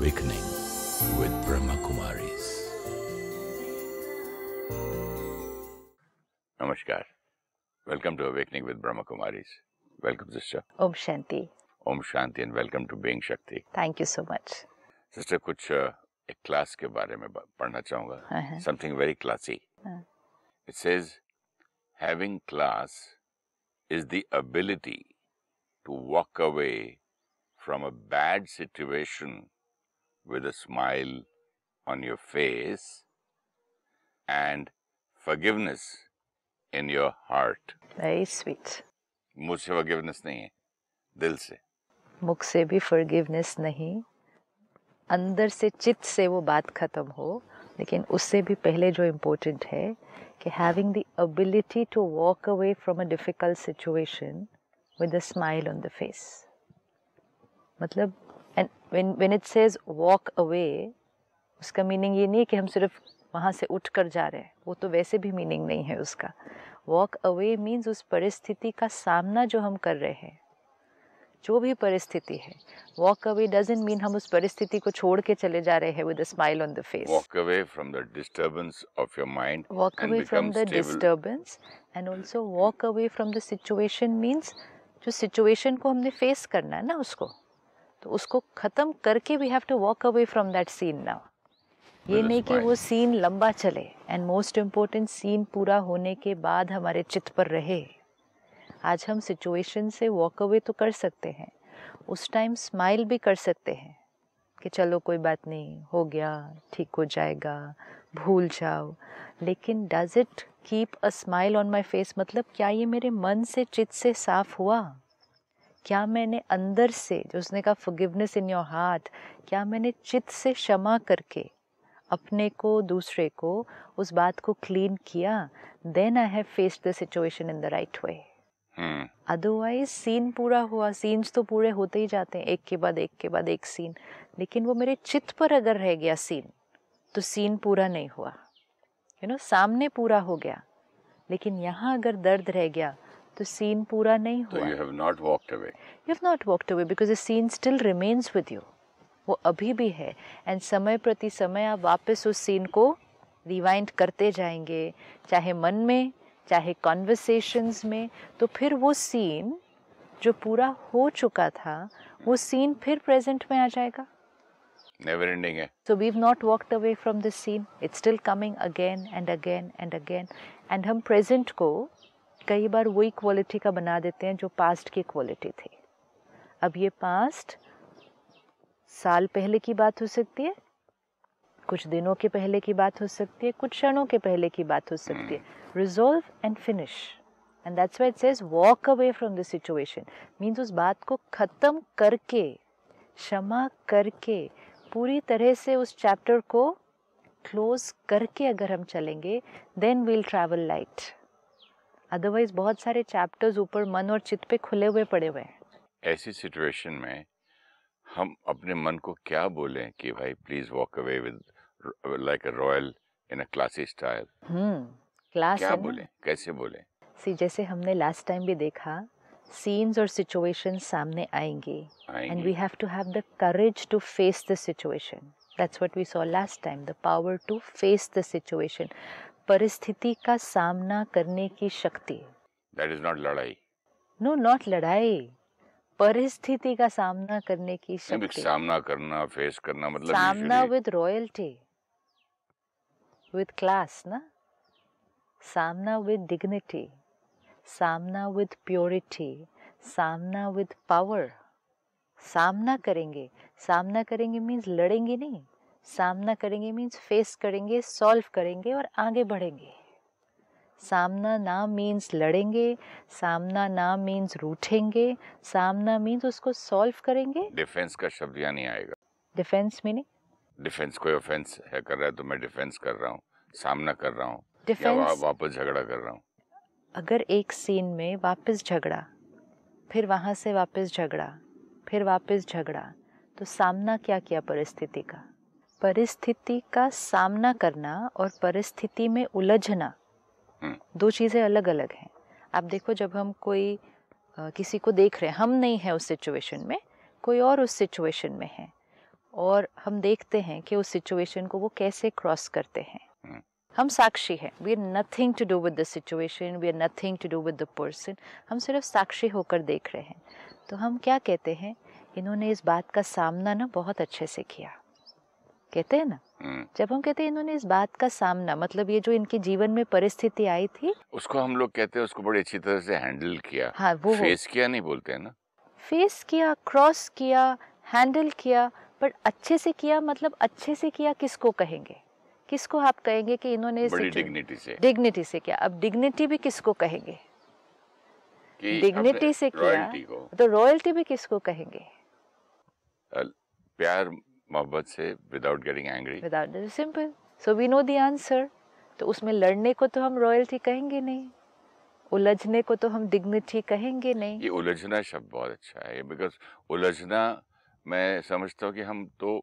Awakening with Brahma Kumaris. Namaskar. Welcome to Awakening with Brahma Kumaris. Welcome, sister. Om Shanti. Om Shanti and welcome to Being Shakti. Thank you so much. Sister कुछ uh, एक class के बारे में ब- पढ़ना चाहूंगा हाँ, something very classy हाँ. It says having class is the ability to walk away from a bad situation with a smile on your face and forgiveness in your heart. Very sweet. मुझसे forgiveness नहीं है दिल से मुख से भी forgiveness नहीं अंदर से चित से वो बात खत्म हो लेकिन उससे भी पहले जो इम्पोर्टेंट है कि having the ability to walk away from a difficult situation with a smile on the face मतलब and when when it says walk away उसका मीनिंग ये नहीं है कि हम सिर्फ़ वहाँ से उठ कर जा रहे हैं। वो तो वैसे भी मीनिंग नहीं है उसका। वॉक अवे मीन्स उस परिस्थिति का सामना जो हम कर रहे हैं जो भी परिस्थिति है। वॉक अवे डजेंट मीन हम उस परिस्थिति को छोड़ के चले जा रहे हैं with smile on the face walk away from the disturbance of your mind walk and away from become the stable. disturbance and also walk away from the situation means जो सिचुएशन को हमने फेस करना है ना उसको। तो उसको खत्म करके we have to walk away from that scene now ये नहीं कि वो सीन लंबा चले एंड मोस्ट इम्पोर्टेंट सीन पूरा होने के बाद हमारे चित्त पर रहे। आज हम सिचुएशन से वॉक अवे तो कर सकते हैं उस टाइम स्माइल भी कर सकते हैं कि चलो कोई बात नहीं हो गया ठीक हो जाएगा भूल जाओ। लेकिन does it keep a smile on my face मतलब क्या ये मेरे मन से चित्त से साफ़ हुआ? क्या मैंने अंदर से जो उसने कहा फॉरगिवनेस इन योर हार्ट क्या मैंने चित्त से क्षमा करके अपने को दूसरे को उस बात को क्लीन किया? Then I have faced the situation in the right way. Otherwise scene पूरा हुआ। सीन्स तो पूरे होते ही जाते हैं एक के बाद एक के बाद एक सीन लेकिन वो मेरे चित्त पर अगर रह गया सीन तो सीन पूरा नहीं हुआ। यू you नो know, सामने पूरा हो गया। लेकिन यहाँ अगर दर्द रह गया तो सीन पूरा नहीं हुआ। you have not walked away. You have not walked away because the scene still remains with you वो अभी भी है। एंड समय प्रति समय आप वापस उस सीन को रिवाइंड करते जाएँगे। चाहे मन में चाहे कॉन्वर्सेशंस में। तो फिर वो सीन जो पूरा हो चुका था वो सीन फिर प्रेजेंट में आ जाएगा। Never ending है। So we've not walked away from the scene. It's still coming again and again and again. And हम present को कई बार वही क्वालिटी का बना देते हैं जो पास्ट की क्वालिटी थी। अब ये पास्ट साल पहले की बात हो सकती है कुछ दिनों के पहले की बात हो सकती है कुछ क्षणों के पहले की बात हो सकती है। Resolve and finish and that's why it says walk away from the situation means उस बात को ख़त्म करके क्षमा करके पूरी तरह से उस चैप्टर को क्लोज करके अगर हम चलेंगे then we'll travel light otherwise बहुत सारे चैप्टर्स ऊपर मन और चित्त पे खुले हुए पड़े हुए हैं। ऐसी सिचुएशन में हम अपने मन को क्या बोलें कि भाई please walk away with like a royal in a classy style hmm class क्या बोलें? कैसे बोलें? सी जैसे हमने लास्ट टाइम भी देखा सीन्स और सिचुएशन सामने आएँगे। And we have to have the courage to face the situation that's what we saw last time the power to face the situation परिस्थिति का सामना करने की शक्ति। दैट इज़ नॉट लड़ाई। नो नॉट लड़ाई। परिस्थिति का सामना करने की शक्ति। सामना करना फेस करना मतलब सामना विद रॉयल्टी विद क्लास ना? सामना विद डिग्निटी सामना विद प्योरिटी सामना विद पावर सामना करेंगे। सामना करेंगे मीन्स लड़ेंगे नहीं। सामना करेंगे मीन्स फेस करेंगे सॉल्व करेंगे और आगे बढ़ेंगे। सामना ना मीन्स लड़ेंगे सामना ना मीन्स रूठेंगे सामना मीन्स उसको सॉल्व करेंगे। डिफेंस का शब्द यहाँ नहीं आएगा। डिफेंस मीनिंग डिफेंस कोई ऑफेंस है कर रहा है तो मैं डिफेंस कर रहा हूँ सामना कर रहा हूँ वा, वापस झगड़ा कर रहा हूँ। अगर एक सीन में वापस झगड़ा फिर वहाँ से वापस झगड़ा फिर वापस झगड़ा तो सामना क्या किया परिस्थिति का? परिस्थिति का सामना करना और परिस्थिति में उलझना हम्म। दो चीज़ें अलग अलग हैं। आप देखो जब हम कोई अ, किसी को देख रहे हैं हम नहीं हैं उस सिचुएशन में कोई और उस सिचुएशन में है और हम देखते हैं कि उस सिचुएशन को वो कैसे क्रॉस करते हैं। हम्म। हम साक्षी हैं। We are nothing to do with the situation we are nothing to do with the person हम सिर्फ़ साक्षी होकर देख रहे हैं। तो हम क्या कहते हैं? इन्होंने इस बात का सामना ना बहुत अच्छे से किया। कहते हैं ना? हम्म, जब हम कहते हैं इन्होंने इस बात का सामना मतलब ये जो इनके जीवन में परिस्थिति आई थी। उसको हम लोग कहते हैं उसको बड़ी अच्छी तरह से हैंडल किया। हाँ वो फेस किया नहीं बोलते हैं ना? फेस किया क्रॉस किया हैंडल किया पर अच्छे से किया मतलब अच्छे से किया किसको कहेंगे? किसको आप कहेंगे कि इन्होंने बड़ी डिग्निटी से। डिग्निटी से किया। अब डिग्निटी भी किसको कहेंगे? डिग्निटी से किया। तो रॉयल्टी भी किसको कहेंगे? प्यार मोहब्बत से without getting angry without simple so we know the answer तो उसमें लड़ने को तो हम रॉयल्टी कहेंगे नहीं. उलझने को तो हम डिग्निटी कहेंगे नहीं. ये उलझना शब्द बहुत अच्छा है बिकॉज़ उलझना मैं समझता हूँ कि हम तो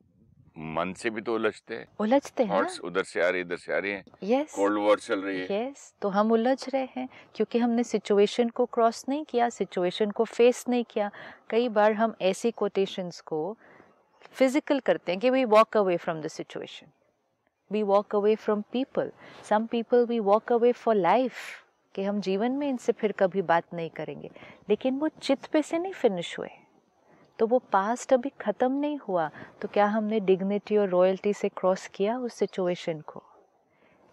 मन से भी तो उलझते हैं। उलझते हैं उधर से आ रही इधर से आ रही है। यस कोल्ड वॉर चल रही है। यस तो हम उलझ रहे हैं क्योंकि हमने सिचुएशन को क्रॉस नहीं किया सिचुएशन को फेस नहीं किया। कई बार हम ऐसी कोटेशंस को फ़िज़िकल करते हैं कि we walk away from the situation we walk away from people some people we walk away for life कि हम जीवन में इनसे फिर कभी बात नहीं करेंगे। लेकिन वो चित्त पे से नहीं फिनिश हुए। तो वो पास्ट अभी ख़त्म नहीं हुआ तो क्या हमने डिग्निटी और रॉयल्टी से क्रॉस किया उस सिचुएशन को?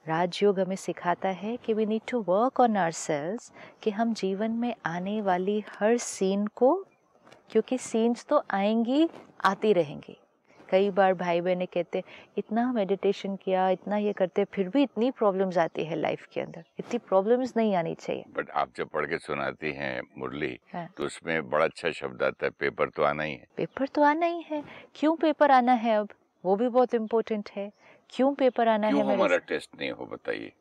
राजयोग हमें सिखाता है कि we need to work on ourselves कि हम जीवन में आने वाली हर सीन को, क्योंकि सीन्स तो आएँगी आती रहेंगी। कई बार भाई बहनें कहते इतना मेडिटेशन किया इतना ये करते फिर भी इतनी प्रॉब्लम्स आती है लाइफ के अंदर। इतनी प्रॉब्लम्स नहीं आनी चाहिए। बट आप जब पढ़ के सुनाती हैं मुरली हाँ। तो उसमें बड़ा अच्छा शब्द आता है पेपर तो आना ही है। पेपर तो आना ही है। क्यों पेपर आना है अब? वो भी बहुत इम्पोर्टेंट है। क्यों पेपर आना क्यों है हमारा टेस्ट नहीं हो बताइए।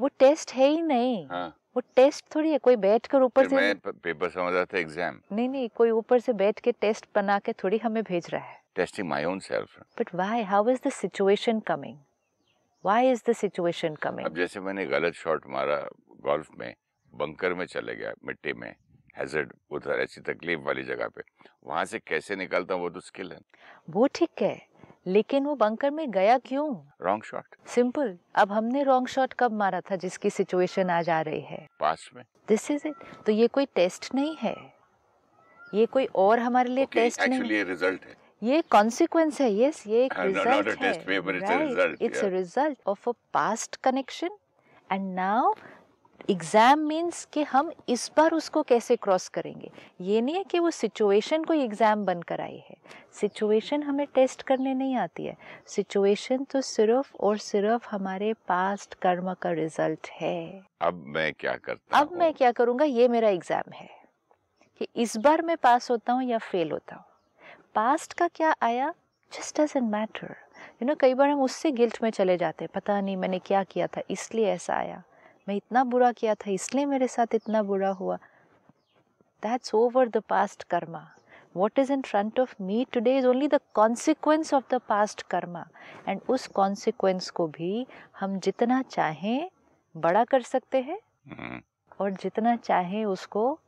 वो टेस्ट है ही नहीं। हाँ। वो टेस्ट थोड़ी है कोई बैठ कर ऊपर से मैं पेपर समझ रहा था एग्ज़ाम नहीं नहीं कोई ऊपर से बैठ के टेस्ट बना के थोड़ी हमें भेज रहा है। Testing my own self but why how is the situation coming why is the situation coming अब जैसे मैंने गलत शॉट मारा गोल्फ में बंकर में चले गया मिट्टी में हैजर्ड उधर ऐसी तकलीफ़ वाली जगह पे। वहाँ से कैसे निकलता हूँ, वो तो स्किल है। वो ठीक है लेकिन वो बंकर में गया क्यों? रॉन्ग शॉट सिंपल अब हमने रॉन्ग शॉट कब मारा था जिसकी सिचुएशन आज आ रही है? पास में. दिस इज़ इट तो ये कोई टेस्ट नहीं है। ये कोई और हमारे लिए okay, टेस्ट नहीं एक्चुअली ये रिज़ल्ट है. ये कॉन्सिक्वेंस है यस ये एक रिज़ल्ट है। It's a result of a past connection and now exam means कि हम इस बार उसको कैसे क्रॉस करेंगे? ये नहीं है कि वो सिचुएशन कोई एग्ज़ाम बनकर आई है। सिचुएशन हमें टेस्ट करने नहीं आती है। सिचुएशन तो सिर्फ़ और सिर्फ़ हमारे पास्ट कर्म का रिज़ल्ट है। अब मैं क्या करता अब मैं क्या करूँगा? ये मेरा एग्ज़ाम है कि इस बार मैं पास होता हूँ या फेल होता हूँ। पास्ट का क्या आया? Just doesn't matter you know कई बार हम उससे गिल्ट में चले जाते हैं। पता नहीं मैंने क्या किया था इसलिए ऐसा आया। मैं इतना बुरा किया था इसलिए मेरे साथ इतना बुरा हुआ। That's over the past karma what is in front of me today is only the consequence of the past karma. And उस consequence को भी हम जितना चाहें बड़ा कर सकते हैं हूँ और जितना चाहें उसको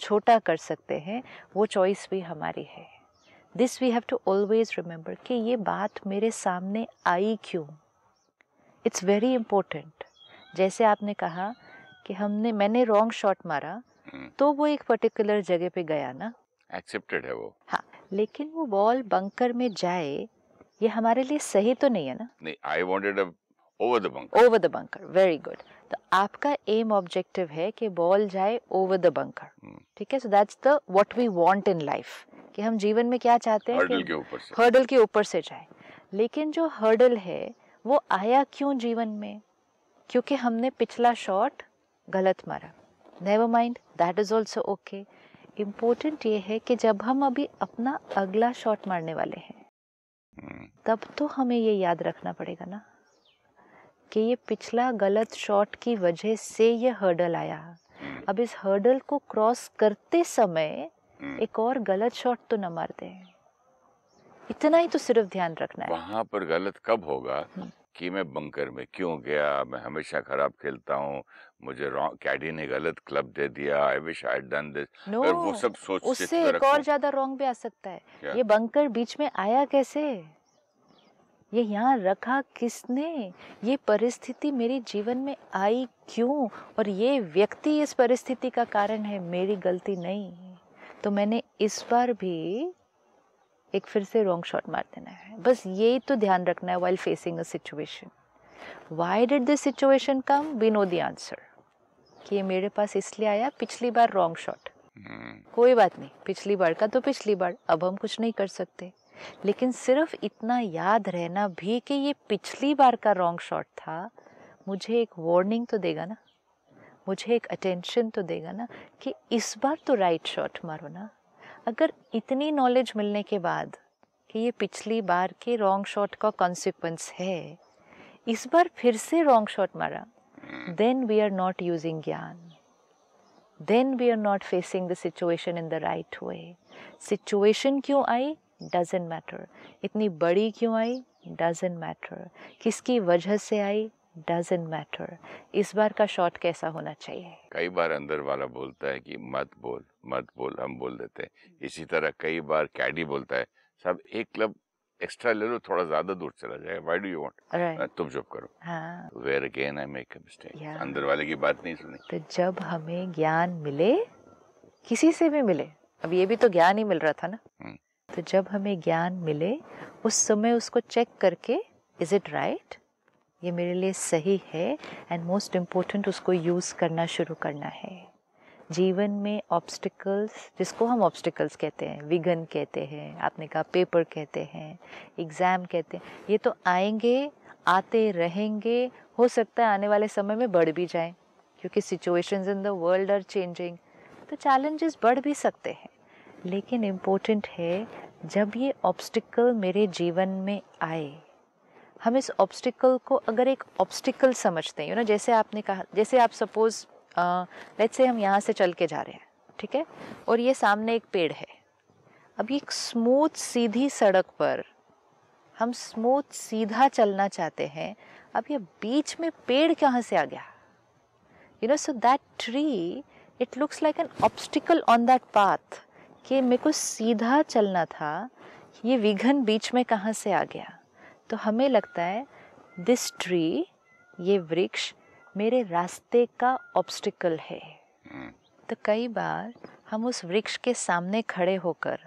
छोटा कर सकते हैं वो चॉइस भी हमारी है। This we have to always remember कि ये बात मेरे सामने आई क्यों? इट्स वेरी इम्पोर्टेंट जैसे आपने कहा कि हमने मैंने रॉन्ग शॉट मारा हम्म। तो वो एक पर्टिकुलर जगह पे गया ना? एक्सेप्टेड है वो। हाँ लेकिन वो बॉल बंकर में जाए ये हमारे लिए सही तो नहीं है ना? नहीं I wanted over the bunker over the bunker very good तो आपका एम ऑब्जेक्टिव है कि बॉल जाए ओवर द बंकर। ठीक है? So that's the what we want in life कि हम जीवन में क्या चाहते हैं हर्डल के ऊपर से। हर्डल के ऊपर से जाए। लेकिन जो हर्डल है वो आया क्यों जीवन में? क्योंकि हमने पिछला शॉट गलत मारा। Never mind that is also okay important ये है कि जब हम अभी अपना अगला शॉट मारने वाले हैं तब तो हमें ये याद रखना पड़ेगा ना कि ये पिछला गलत शॉट की वजह से ये हर्डल आया। अब इस हर्डल को क्रॉस करते समय। एक और गलत शॉट तो न मार दें। इतना ही तो सिर्फ़ ध्यान रखना है। वहाँ पर गलत कब होगा? हम्म। कि मैं बंकर में क्यों गया? मैं हमेशा खराब खेलता हूँ। मुझे कैडी ने गलत क्लब दे दिया। I wish I done this no वो सब सोच उससे एक और ज़्यादा रॉन्ग भी आ सकता है। क्या? ये बंकर बीच में आया कैसे? ये यहाँ रखा किसने? ये परिस्थिति मेरे जीवन में आई क्यों? और ये व्यक्ति इस परिस्थिति का कारण है मेरी गलती नहीं। तो मैंने इस बार भी एक फिर से रॉन्ग शॉट मार देना है। बस यही तो ध्यान रखना है while facing a situation why did this situation come we know the answer कि ये मेरे पास इसलिए आया, पिछली बार रॉन्ग शॉट कोई बात नहीं, पिछली बार का तो पिछली बार, अब हम कुछ नहीं कर सकते। लेकिन सिर्फ़ इतना याद रहना भी कि ये पिछली बार का रॉन्ग शॉट था, मुझे एक वार्निंग तो देगा ना? मुझे एक अटेंशन तो देगा ना कि इस बार तो राइट शॉट मारो ना। अगर इतनी नॉलेज मिलने के बाद कि ये पिछली बार के रॉन्ग शॉट का कॉन्सिक्वेंस है, इस बार फिर से रॉन्ग शॉट मारा then we are not using ज्ञान. Then we are not facing the situation in the right way situation क्यों आई? डजेंट मैटर इतनी बड़ी क्यों आई? डजेंट मैटर किसकी वजह से आई? डजेंट मैटर इस बार का शॉट कैसा होना चाहिए? कई बार अंदर वाला बोलता है कि मत बोल। मत बोल हम बोल देते हैं। इसी तरह कई बार कैडी बोलता है सब एक क्लब एक्स्ट्रा ले लो थोड़ा ज़्यादा दूर चला जाएगा व्हाई डू यू वांट तुम चुप करो। Where again I make a mistake अंदर वाले की बात नहीं सुनी। तो जब हमें ज्ञान मिले किसी से भी मिले अब ये भी तो ज्ञान ही मिल रहा था ना? हम्म। तो जब हमें ज्ञान मिले उस समय उसको चेक करके इज़ इट राइट ये मेरे लिए सही है एंड मोस्ट इम्पोर्टेंट उसको यूज़ करना शुरू करना है। जीवन में ऑब्स्टिकल्स जिसको हम ऑब्स्टिकल्स कहते हैं, विघन कहते हैं, आपने कहा पेपर कहते हैं एग्ज़ाम कहते हैं, ये तो आएँगे, आते रहेंगे, हो सकता है आने वाले समय में बढ़ भी जाएँ, क्योंकि situations in the world are changing तो चैलेंजेस बढ़ भी सकते हैं, लेकिन इम्पोर्टेंट है, जब ये ऑब्स्टिकल मेरे जीवन में आए, हम इस ऑब्स्टिकल को अगर एक ऑब्स्टिकल समझते हैं यू नो जैसे आपने कहा, जैसे आप सपोज़ लेट्स से हम यहाँ से चल के जा रहे हैं, ठीक है? और ये सामने एक पेड़ है। अब एक स्मूथ सीधी सड़क पर हम स्मूथ सीधा चलना चाहते हैं। अब ये बीच में पेड़ कहाँ से आ गया? You know so that tree it looks like an obstacle on that path कि मेरे को सीधा चलना था, ये विघन बीच में कहाँ से आ गया? तो हमें लगता है दिस ट्री ये वृक्ष मेरे रास्ते का ऑब्स्टिकल है। हम्म, तो कई बार हम उस वृक्ष के सामने खड़े होकर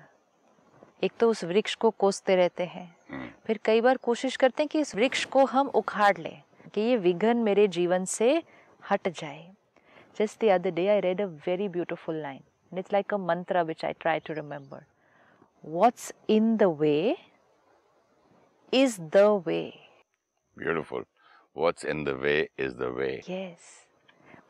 एक तो उस वृक्ष को कोसते रहते हैं। हम्म, फिर कई बार कोशिश करते हैं कि इस वृक्ष को हम उखाड़ लें कि ये विघन मेरे जीवन से हट जाए। Just the other day I read a very beautiful line it's like a mantra which I try to remember what's in the way is the way beautiful. What's in the way is the way. Yes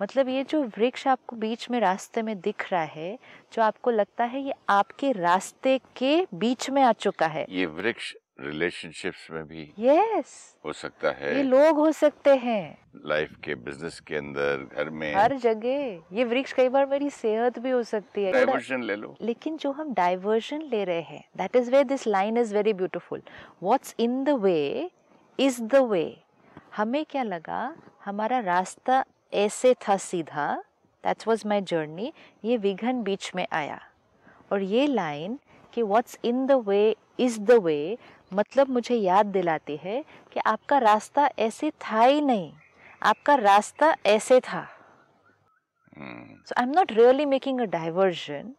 मतलब ये जो वृक्ष आपको बीच में रास्ते में दिख रहा है जो आपको लगता है ये आपके रास्ते के बीच में आ चुका है। ये वृक्ष रिलेशनशिप्स में भी यस हो सकता है। ये लोग हो सकते हैं। लाइफ के बिज़नेस के अंदर घर में। हर जगह। ये वृक्ष कई बार मेरी सेहत भी हो सकती है। डाइवर्शन ले लो। लेकिन जो हम डाइवर्जन ले रहे हैं that is way this line is very beautiful what's in the way is the way हमें क्या लगा? हमारा रास्ता ऐसे था सीधा। दैट्स वॉज़ माई जर्नी ये विघन बीच में आया। और ये लाइन कि what's in the way is the way मतलब मुझे याद दिलाती है कि आपका रास्ता ऐसे था ही नहीं। आपका रास्ता ऐसे था। So I am not really making a diversion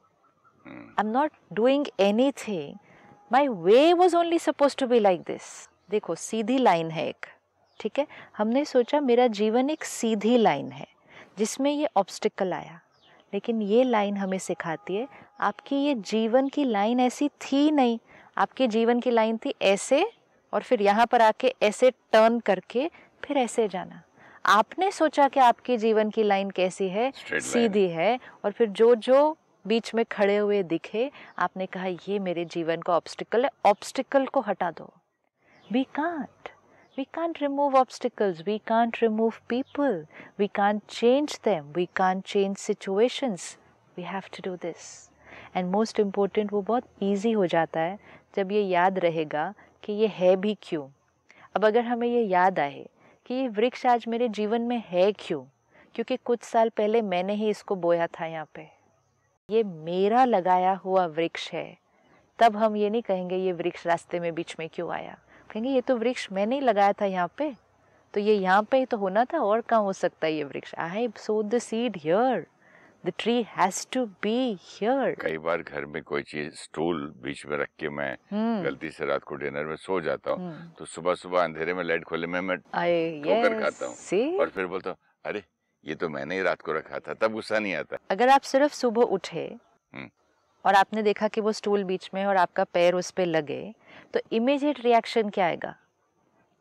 I am not doing anything my way was only suppose to be like this देखो, सीधी लाइन है एक। ठीक है? हमने सोचा मेरा जीवन एक सीधी लाइन है जिसमें ये ऑब्स्टिकल आया। लेकिन ये लाइन हमें सिखाती है आपकी ये जीवन की लाइन ऐसी थी नहीं। आपके जीवन की लाइन थी ऐसे और फिर यहाँ पर आके ऐसे टर्न करके फिर ऐसे जाना। आपने सोचा कि आपके जीवन की लाइन कैसी है. सीधी है और फिर जो जो बीच में खड़े हुए दिखे आपने कहा ये मेरे जीवन का ऑब्स्टिकल है ऑब्स्टिकल को हटा दो। We can't we can't remove obstacles we can't remove people we can't change them we can't change situations we have to do this and most important वो बहुत easy हो जाता है जब ये याद रहेगा कि ये है भी क्यों अब अगर हमें ये याद आए कि ये वृक्ष आज मेरे जीवन में है क्यों क्योंकि कुछ साल पहले मैंने ही इसको बोया था यहाँ पे ये मेरा लगाया हुआ वृक्ष है तब हम ये नहीं कहेंगे ये वृक्ष रास्ते में बीच में क्यों आया कहेंगे ये तो वृक्ष मैंने ही लगाया था यहाँ पे। तो ये यहाँ पे ही तो होना था और कहाँ हो सकता है ये वृक्ष? I sow the seed here the tree has to be here कई बार घर में कोई चीज़ स्टूल बीच में रख के मैं हम्म। गलती से रात को डिनर में सो जाता हूँ। हम्म। तो सुबह सुबह अंधेरे में लाइट खोले में मैं ठोकर खाता हूँ। और फिर बोलता हूँ अरे ये तो मैंने ही रात को रखा था तब गुस्सा नहीं आता। अगर आप सिर्फ़ सुबह उठे हम्म। और आपने देखा कि वो स्टूल बीच में और आपका पैर उस पर लगे तो इमीडिएट रिएक्शन क्या आएगा?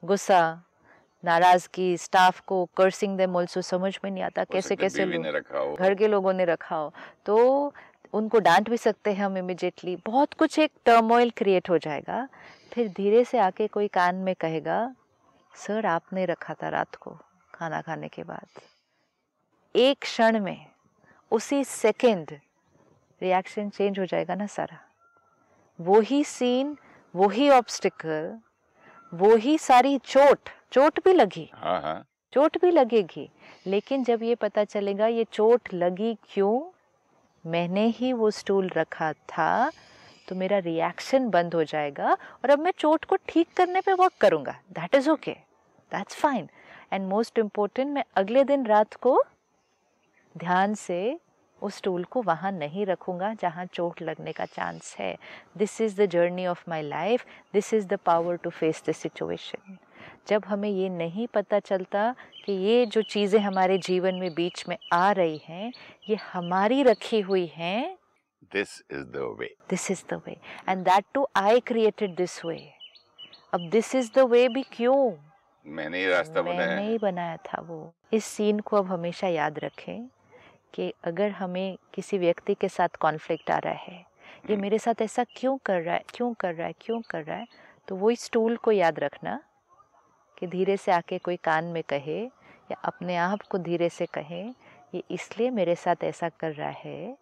गुस्सा नाराज़गी स्टाफ को कर्सिंग देम आल्सो समझ में नहीं आता कैसे कैसे लोग रखा हो। घर के लोगों ने रखा हो। तो उनको डांट भी सकते हैं हम इमिजिएटली बहुत कुछ एक टर्मोइल क्रिएट हो जाएगा फिर धीरे से आके कोई कान में कहेगा सर आपने रखा था रात को खाना खाने के बाद। एक क्षण में उसी सेकंड रिएक्शन चेंज हो जाएगा ना सारा। वही सीन वही ऑब्स्टिकल वही सारी चोट चोट भी लगी। हाँ हाँ। चोट भी लगेगी। लेकिन जब ये पता चलेगा ये चोट लगी क्यों? मैंने ही वो स्टूल रखा था तो मेरा रिएक्शन बंद हो जाएगा और अब मैं चोट को ठीक करने पे वर्क करूँगा। That is okay that's fine and most important मैं अगले दिन रात को ध्यान से उस टूल को वहाँ नहीं रखूँगा जहाँ चोट लगने का चांस है। This is the journey of my life this is the power to face the situation जब हमें ये नहीं पता चलता कि ये जो चीज़ें हमारे जीवन में बीच में आ रही हैं ये हमारी रखी हुई हैं this is the way this is the way and that too I created this way अब दिस इज़ द वे भी क्यों? मैंने ये रास्ता बनाया मैंने ही। बनाया था वो। इस सीन को अब हमेशा याद रखें। कि अगर हमें किसी व्यक्ति के साथ कॉन्फ्लिक्ट आ रहा है ये हम्म। मेरे साथ ऐसा क्यों कर रहा है क्यों कर रहा है क्यों कर रहा है तो वो इस टूल को याद रखना कि धीरे से आके कोई कान में कहे या अपने आप को धीरे से कहे ये इसलिए मेरे साथ ऐसा कर रहा है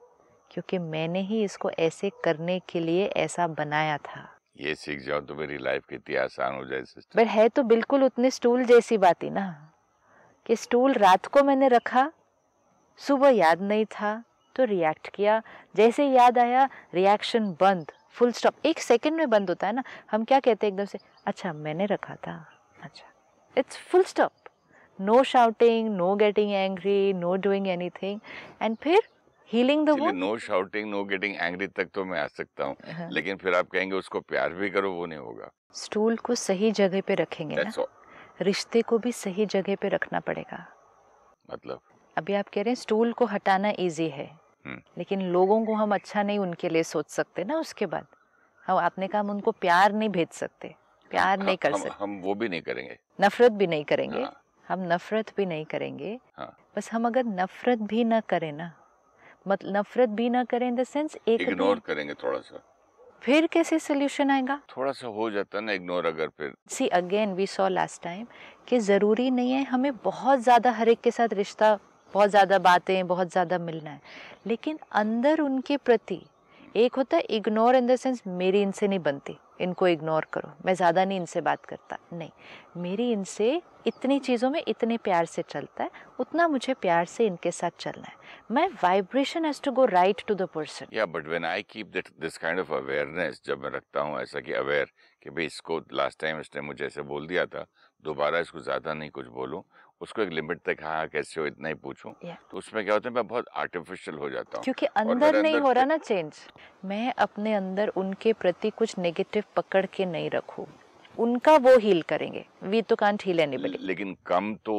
क्योंकि मैंने ही इसको ऐसे करने के लिए ऐसा बनाया था ये सीख जाओ तो मेरी लाइफ कितनी आसान हो जाए सिस्टर पर है तो बिल्कुल उतने स्टूल जैसी बात ही ना कि स्टूल रात को मैंने रखा सुबह याद नहीं था तो रिएक्ट किया। जैसे याद आया रिएक्शन बंद फुल स्टॉप एक सेकंड में बंद होता है ना हम क्या कहते हैं एकदम से? अच्छा मैंने रखा था। अच्छा it's full stop no shouting no getting angry no doing anything and फिर हीलिंग द वो no shouting no getting angry तक तो मैं आ सकता हूँ। लेकिन फिर आप कहेंगे उसको प्यार भी करो वो नहीं होगा। स्टूल को सही जगह पे रखेंगे ना। That's all. रिश्ते को भी सही जगह पे रखना पड़ेगा। मतलब? अभी आप कह रहे हैं स्टूल को हटाना इजी है। हम्म। लेकिन लोगों को हम अच्छा नहीं उनके लिए सोच सकते ना उसके बाद। हम आपने कहा हम उनको प्यार नहीं भेज सकते। प्यार नहीं कर हम, सकते। हम वो भी नहीं करेंगे। नफरत भी नहीं करेंगे। हाँ, हम नफरत भी नहीं करेंगे। हाँ। बस हम अगर नफरत भी ना करें ना मतलब नफरत भी ना करें इन द सेंस एक इग्नोर करेंगे थोड़ा सा। फिर कैसे सोल्यूशन आएगा? थोड़ा सा हो जाता ना इग्नोर अगर फिर। See again we saw last time कि ज़रूरी नहीं है हमें बहुत ज़्यादा हर एक के साथ रिश्ता बहुत ज़्यादा बातें, बहुत ज़्यादा मिलना है। लेकिन अंदर उनके प्रति एक होता है इग्नोर इन द सेंस मेरी इनसे नहीं बनती, इनको इग्नोर करो। मैं ज़्यादा नहीं इनसे बात करता। नहीं, मेरी इनसे इतनी चीज़ों में इतने प्यार से चलता है, उतना मुझे प्यार से इनके साथ चलना है। मैं vibration has to go right to the person या but when I keep that this kind of awareness जब मैं रखता हूँ ऐसा कि अवेयर कि भाई इसको लास्ट टाइम इसने मुझे ऐसे बोल दिया था, दोबारा इसको ज़्यादा नहीं कुछ बोलूँ उसको एक लिमिट तक हाँ कैसे हो इतना ही पूछूँ। Yeah. तो उसमें क्या होता है मैं बहुत आर्टिफिशियल हो जाता हूँ। क्योंकि अंदर नहीं हो रहा ना चेंज मैं अपने अंदर उनके प्रति कुछ नेगेटिव पकड़ के नहीं रखूँ। उनका वो हील करेंगे। वी तो कांट हील एनीबॉडी लेकिन कम तो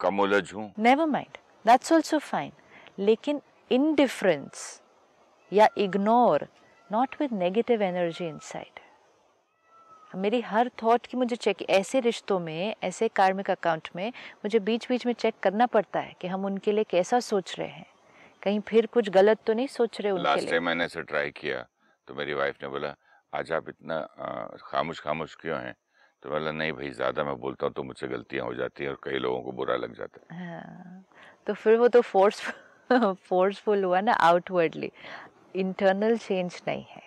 कम उलझ हूँ। Never mind that's also fine लेकिन इनडिफरेंस या ignore not with negative energy inside मेरी हर थॉट की मुझे चेक ऐसे रिश्तों में ऐसे कार्मिक अकाउंट में मुझे बीच बीच में चेक करना पड़ता है कि हम उनके लिए कैसा सोच रहे हैं। कहीं फिर कुछ गलत तो नहीं सोच रहे उनके लास्ट टाइम मैंने ऐसे ट्राई किया तो मेरी वाइफ ने बोला आज आप इतना खामोश खामोश क्यों हैं? तो बोला नहीं भाई ज़्यादा मैं बोलता हूँ तो मुझसे गलतियाँ हो जाती हैं और कई लोगों को बुरा लग जाता है। हाँ, तो फिर वो तो फोर्स फोर्सफुल हुआ ना आउटवर्डली इंटरनल चेंज नहीं है।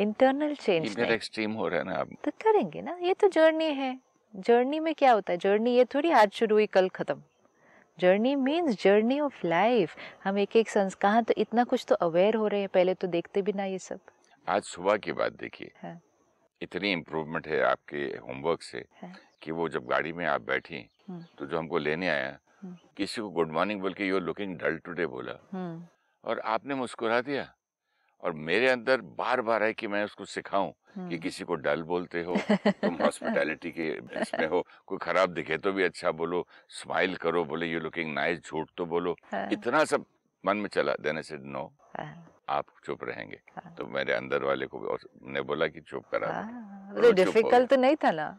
इंटरनल चेंज एक्सट्रीम हो रहा है ना अब। तो करेंगे ना ये तो जर्नी है। जर्नी में क्या होता है? जर्नी ये थोड़ी आज शुरू हुई कल खत्म। Journey means journey of life हम एक एक संस्कार तो इतना कुछ तो अवेयर हो रहे हैं पहले तो देखते भी ना ये सब। आज सुबह की बात देखिए। हाँ। इतनी इम्प्रूवमेंट है आपके होमवर्क से है। कि वो जब गाड़ी में आप बैठी हम्म। तो जो हमको लेने आया हम्म। किसी को गुड मॉर्निंग बोल के यू लुकिंग डल टुडे बोला। हम्म। और आपने मुस्कुरा दिया। और मेरे अंदर बार बार है कि मैं उसको सिखाऊं कि किसी को डल बोलते हो तुम हॉस्पिटैलिटी के इसमें हो कोई खराब दिखे तो भी अच्छा बोलो स्माइल करो बोले यू लुकिंग नाइस झूठ तो बोलो। हाँ, इतना सब मन में चला देने से नो आप चुप रहेंगे। हाँ। तो मेरे अंदर वाले को ने बोला कि चुप करा। हाँ, डिफ़िकल्ट तो नहीं था ना?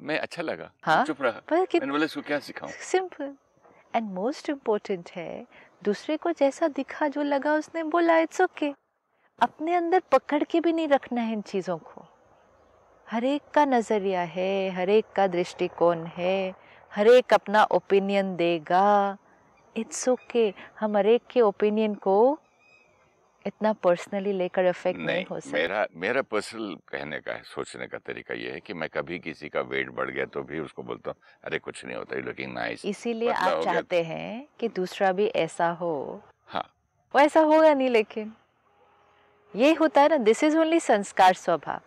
मैं अच्छा लगा हाँ? चुप रहा। मैंने बोला इसको क्या सिखाऊं? सिंपल। एंड मोस्ट इम्पोर्टेंट है दूसरे को जैसा दिखा जो लगा उसने बोला इट्स ओके अपने अंदर पकड़ के भी नहीं रखना है इन चीज़ों को। हर एक का नज़रिया है हर एक का दृष्टिकोण है हर एक अपना ओपिनियन देगा। It's okay okay. हम हर एक के ओपिनियन को इतना पर्सनली लेकर अफेक्ट नहीं, नहीं हो सकता। मेरा मेरा पर्सनल कहने का है सोचने का तरीका ये है कि मैं कभी किसी का वेट बढ़ गया तो भी उसको बोलता हूँ अरे कुछ नहीं होता लुकिंग नाइस इसीलिए आप चाहते हैं कि दूसरा भी ऐसा हो। हाँ। वो ऐसा होगा नहीं लेकिन। ये होता है ना दिस इज़ ओनली संस्कार स्वभाव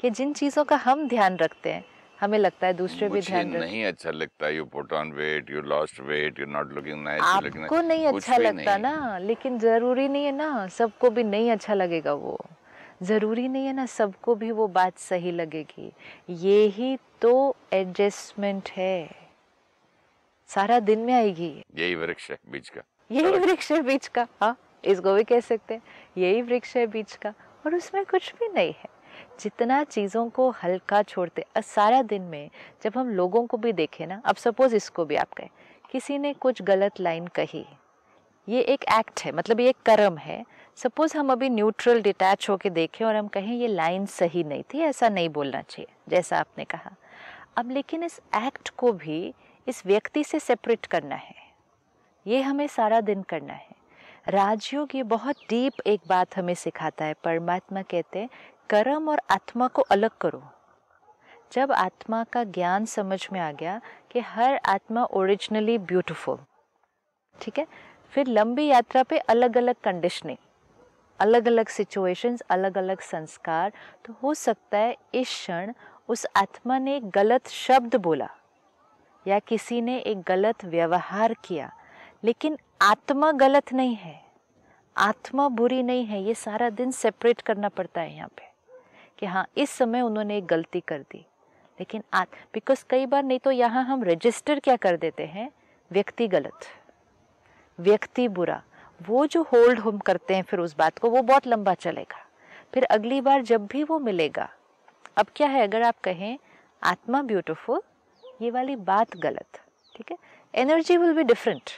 कि जिन चीज़ों का हम ध्यान रखते हैं हमें लगता है दूसरे भी ध्यान नहीं अच्छा लगता you put on weight you lost weight you not looking nice आपको नहीं अच्छा लगता नहीं। ना लेकिन ज़रूरी नहीं है ना सबको भी नहीं अच्छा लगेगा वो। ज़रूरी नहीं है ना सबको भी वो बात सही लगेगी। ये ही तो एडजस्टमेंट है। सारा दिन में आएगी यही वृक्ष है बीच का। यही वृक्ष है बीच का हाँ। इसको भी कह सकते हैं। यही वृक्ष है बीच का, और उसमें कुछ भी नहीं है। जितना चीज़ों को हल्का छोड़ते सारा दिन में जब हम लोगों को भी देखें ना, अब सपोज़ इसको भी आप कहें, किसी ने कुछ गलत लाइन कही ये एक एक्ट है मतलब ये एक कर्म है। सपोज़ हम अभी न्यूट्रल डिटैच होके देखें और हम कहें, ये लाइन सही नहीं थी, ऐसा नहीं बोलना चाहिए, जैसा आपने कहा। अब लेकिन इस एक्ट को भी इस व्यक्ति से सेपरेट करना है। ये हमें सारा दिन करना है। राजयोग ये बहुत डीप एक बात हमें सिखाता है। परमात्मा कहते हैं, कर्म और आत्मा को अलग करो। जब आत्मा का ज्ञान समझ में आ गया कि हर आत्मा ओरिजिनली ब्यूटीफुल ठीक है? फिर लंबी यात्रा पे अलग अलग कंडीशनिंग अलग अलग सिचुएशंस अलग अलग संस्कार तो हो सकता है इस क्षण उस आत्मा ने एक गलत शब्द बोला या किसी ने एक गलत व्यवहार किया। लेकिन आत्मा गलत नहीं है, आत्मा बुरी नहीं है, ये सारा दिन सेपरेट करना पड़ता है यहाँ पे कि हाँ इस समय उन्होंने एक गलती कर दी। लेकिन आत बिकॉज़ कई बार नहीं तो यहाँ हम रजिस्टर क्या कर देते हैं? व्यक्ति गलत, व्यक्ति बुरा। वो जो होल्ड हम करते हैं फिर उस बात को, वो बहुत लंबा चलेगा। फिर अगली बार जब भी वो मिलेगा, अब क्या है, अगर आप कहें, आत्मा ब्यूटीफुल ये वाली बात गलत, ठीक है? Energy will be different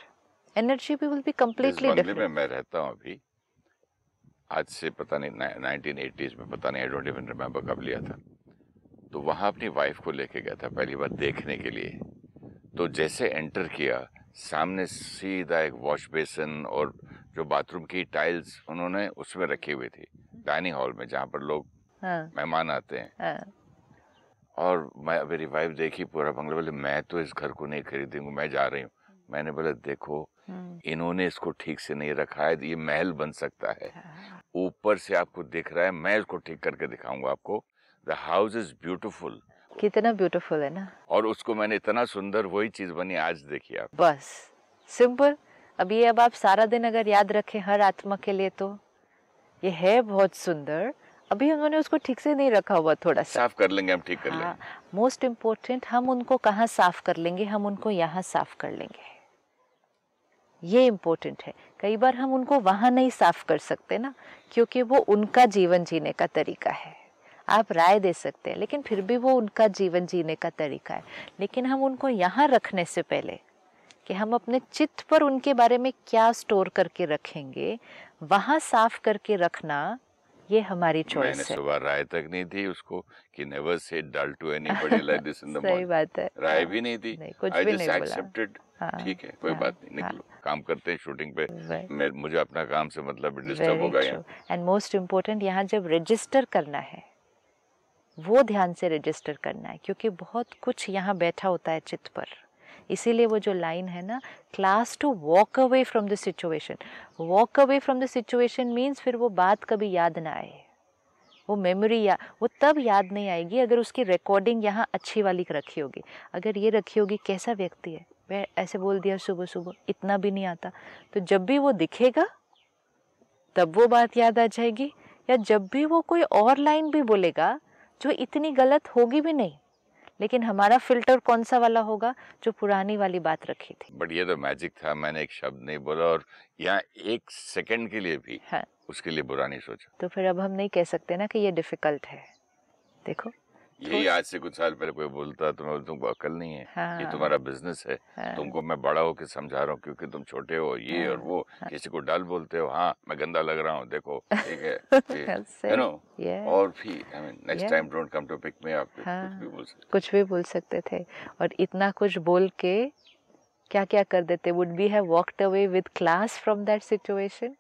energy भी विल बी कम्प्लीटली बंगले में डिफरेंट मैं रहता हूँ अभी। आज से पता नहीं नाइनटीन एटीज में पता नहीं आई डोंट इवन रिमेम्बर कब लिया था। तो वहाँ अपनी वाइफ को लेके गया था पहली बार देखने के लिए। तो जैसे एंटर किया सामने सीधा एक वॉश बेसिन और जो बाथरूम की टाइल्स उन्होंने उसमें रखी हुई थी डाइनिंग हॉल में जहाँ पर लोग हाँ। मेहमान आते हैं। हाँ। और मैं मेरी वाइफ देखी पूरा बंगला बोले मैं तो इस घर को नहीं खरीदूँगी मैं जा रही हूँ। मैंने बोला देखो इन्होंने इसको ठीक से नहीं रखा है ये महल बन सकता है। हाँ, ऊपर से आपको दिख रहा है मैं इसको ठीक करके दिखाऊँगा आपको। द हाउस इज़ ब्यूटिफुल कितना ब्यूटीफुल है ना। और उसको मैंने इतना सुंदर वही चीज़ बनी आज देखिए आप। बस सिंपल अब ये अब आप सारा दिन अगर याद रखें हर आत्मा के लिए तो ये है बहुत सुंदर। अभी उन्होंने उसको ठीक से नहीं रखा हुआ थोड़ा सा। साफ़ कर लेंगे हम ठीक कर लेंगे। हाँ मोस्ट इम्पोर्टेंट हम उनको कहाँ साफ़ कर लेंगे हम उनको यहाँ साफ़ कर लेंगे। ये इम्पोर्टेंट है। कई बार हम उनको वहाँ नहीं साफ़ कर सकते ना क्योंकि वो उनका जीवन जीने का तरीका है। आप राय दे सकते हैं लेकिन फिर भी वो उनका जीवन जीने का तरीका है। लेकिन हम उनको यहाँ रखने से पहले कि हम अपने चित्त पर उनके बारे में क्या स्टोर करके रखेंगे वहाँ साफ़ करके रखना ये हमारी चॉइस है। सुबह राय तक नहीं थी उसको कि never say dull to anybody like this in the morning सही बात है। राय भी नहीं थी। नहीं, कुछ आई भी नहीं बोला। हाँ, ठीक है कोई हाँ, बात नहीं हाँ। निकलो काम करते हैं शूटिंग पे। मैं मुझे अपना काम से मतलब डिस्टर्ब होगा यहाँ एंड मोस्ट इम्पोर्टेंट यहाँ जब रजिस्टर करना है वो ध्यान से रजिस्टर करना है क्योंकि बहुत कुछ यहाँ बैठा होता है चित्त पर। इसीलिए वो जो लाइन है ना class to walk away from the situation walk away from the situation means फिर वो बात कभी याद ना आए। वो मेमोरी या वो तब याद नहीं आएगी अगर उसकी रिकॉर्डिंग यहाँ अच्छी वाली रखी होगी। अगर ये रखी होगी कैसा व्यक्ति है? वह ऐसे बोल दिया सुबह सुबह इतना भी नहीं आता। तो जब भी वो दिखेगा तब वो बात याद आ जाएगी। या जब भी वो कोई और लाइन भी बोलेगा जो इतनी गलत होगी भी नहीं लेकिन हमारा फ़िल्टर कौन सा वाला होगा जो पुरानी वाली बात रखी थी? बट ये तो मैजिक था मैंने एक शब्द नहीं बोला और यहाँ एक सेकंड के लिए भी हाँ। उसके लिए बुरा नहीं सोचा। तो फिर अब हम नहीं कह सकते ना कि ये डिफ़िकल्ट है। देखो। यही आज से कुछ साल पहले कोई बोलता तो मैं तुमको अकल नहीं है। हाँ, ये तुम्हारा बिज़नेस है। हाँ, तुमको मैं बड़ा होकर समझा रहा हूँ क्योंकि तुम छोटे हो। ये हाँ, और वो हाँ, किसी को डल बोलते हो हाँ मैं गंदा लग रहा हूँ देखो ठीक है यू नो और भी I mean next time don't come to pick me हाँ. कुछ भी बोल सकते कुछ भी बोल सकते थे। और इतना कुछ बोल के क्या क्या कर देते? Would be have walked away with class from that situation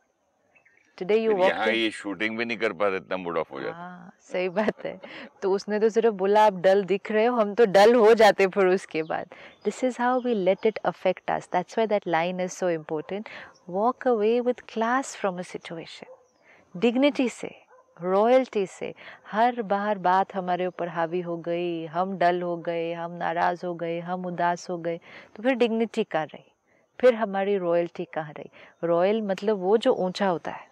today you फिर यहाँ ये शूटिंग भी नहीं कर पाते इतना मूड ऑफ़ हो जाता हाँ। सही बात है। तो उसने तो सिर्फ़ बोला आप डल दिख रहे हो हम तो डल हो जाते फिर उसके बाद। This is how we let it affect us that's why that line is so important walk away with class from a situation dignity से रॉयल्टी से हर बार बात हमारे ऊपर हावी हो गई हम डल हो गए हम नाराज़ हो गए हम उदास हो गए तो फिर डिग्निटी कहाँ रही? फिर हमारी रॉयल्टी कहाँ रही? रॉयल मतलब वो जो ऊँचा होता है।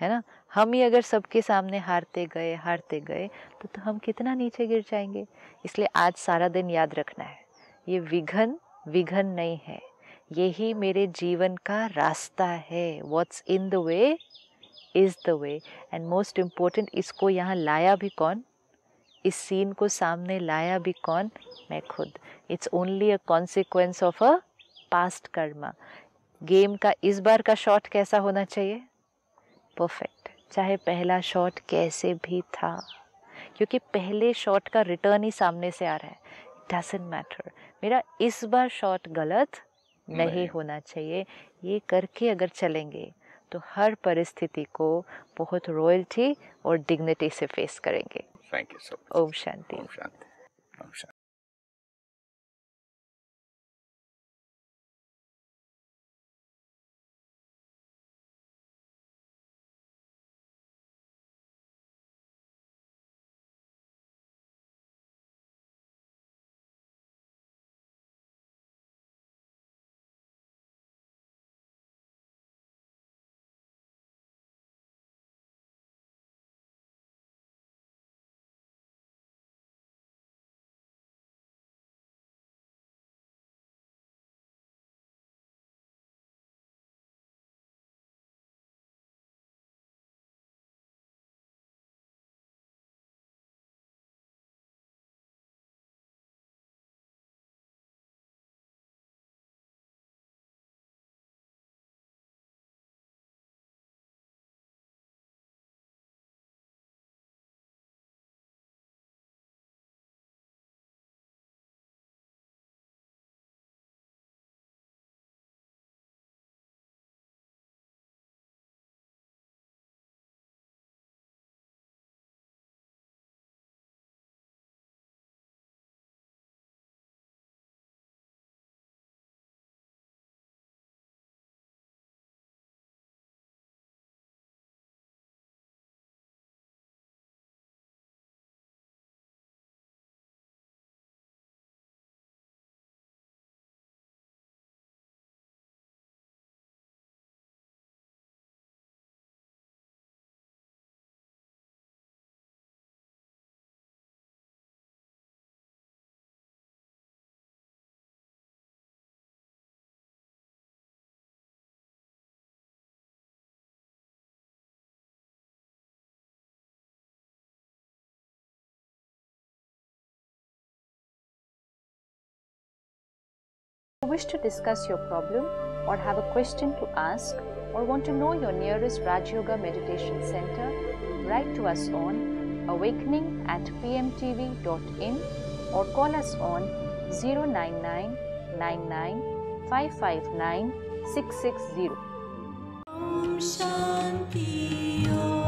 है ना? हम ही अगर सबके सामने हारते गए हारते गए तो, तो हम कितना नीचे गिर जाएँगे? इसलिए आज सारा दिन याद रखना है। ये विघन विघन नहीं है। यही मेरे जीवन का रास्ता है। What's in the way is the way and most important इसको यहाँ लाया भी कौन? इस सीन को सामने लाया भी कौन? मैं खुद। It's only a consequence of a past karma game का इस बार का शॉट कैसा होना चाहिए? परफेक्ट चाहे पहला शॉट कैसे भी था। क्योंकि पहले शॉट का रिटर्न ही सामने से आ रहा है। डजेंट मैटर मेरा इस बार शॉट गलत नहीं, नहीं। होना चाहिए। ये करके अगर चलेंगे तो हर परिस्थिति को बहुत रॉयल्टी और डिग्निटी से फेस करेंगे। थैंक यू सो ओम शांति। Om Shanti. Om Shanti. Wish to discuss your problem or have a question to ask or want to know your nearest Raj Yoga Meditation Center, write to us on awakening at pmtv.in or call us on 099 559 660. Shanti Om.